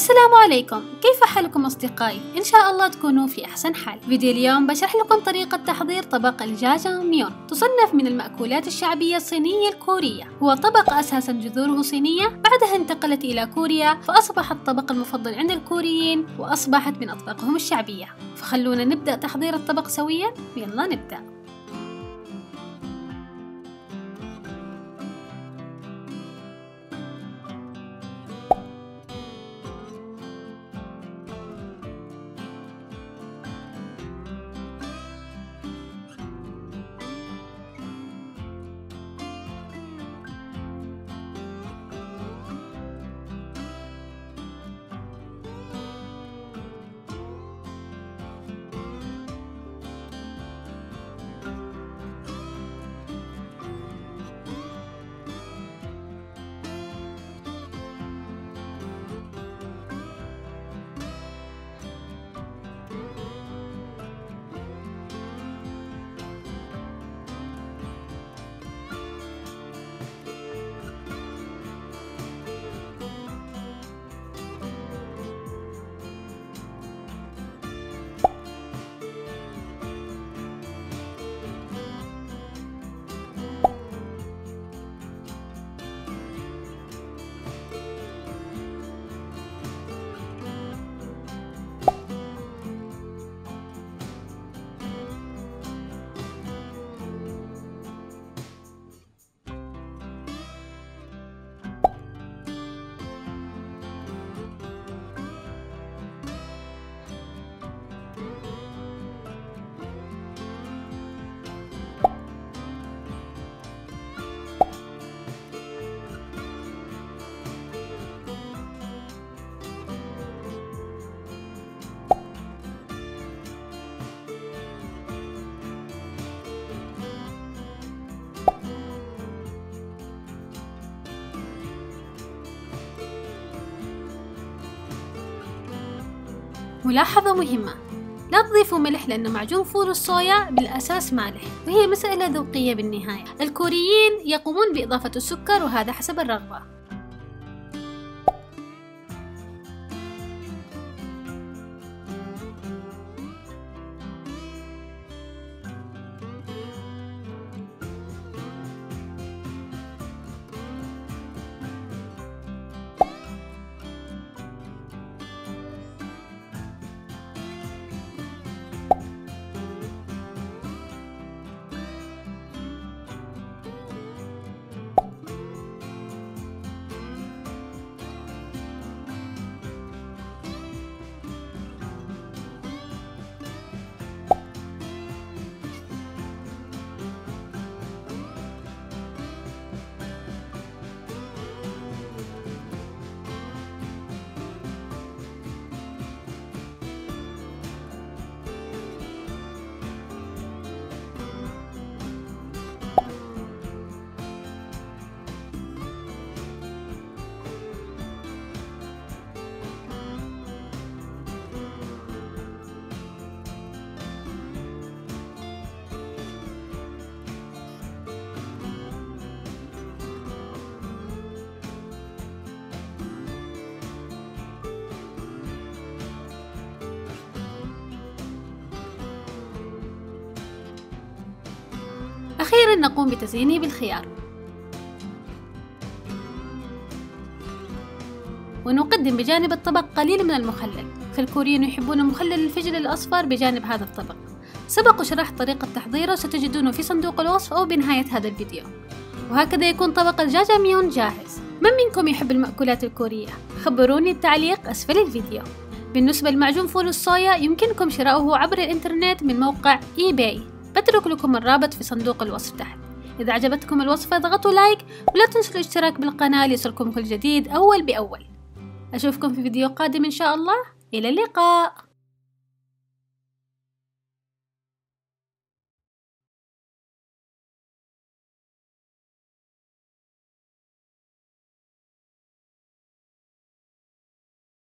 السلام عليكم. كيف حالكم أصدقائي؟ إن شاء الله تكونوا في أحسن حال. فيديو اليوم بشرح لكم طريقة تحضير طبق الجاجاميون. تصنف من المأكولات الشعبية الصينية الكورية. هو طبق أساسا جذوره صينية. بعدها انتقلت إلى كوريا فأصبح الطبق المفضل عند الكوريين وأصبحت من أطباقهم الشعبية. فخلونا نبدأ تحضير الطبق سويا. يلا نبدأ. ملاحظة مهمة. لا تضيفوا ملح لأن معجون فول الصويا بالأساس مالح. وهي مسألة ذوقية بالنهاية. الكوريين يقومون بإضافة السكر وهذا حسب الرغبة. أخيرا نقوم بتزيينه بالخيار. ونقدم بجانب الطبق قليل من المخلل. فالكوريين يحبون مخلل الفجل الأصفر بجانب هذا الطبق. سبق وشرحت طريقة تحضيره ستجدونه في صندوق الوصف أو بنهاية هذا الفيديو. وهكذا يكون طبق الجاجاميون جاهز. من منكم يحب المأكولات الكورية؟ خبروني التعليق أسفل الفيديو. بالنسبة لمعجون فول الصويا يمكنكم شراؤه عبر الإنترنت من موقع eBay بترك لكم الرابط في صندوق الوصف تحت. إذا عجبتكم الوصفة اضغطوا لايك ولا تنسوا الاشتراك بالقناة ليصلكم كل جديد أول بأول. أشوفكم في فيديو قادم إن شاء الله. إلى اللقاء.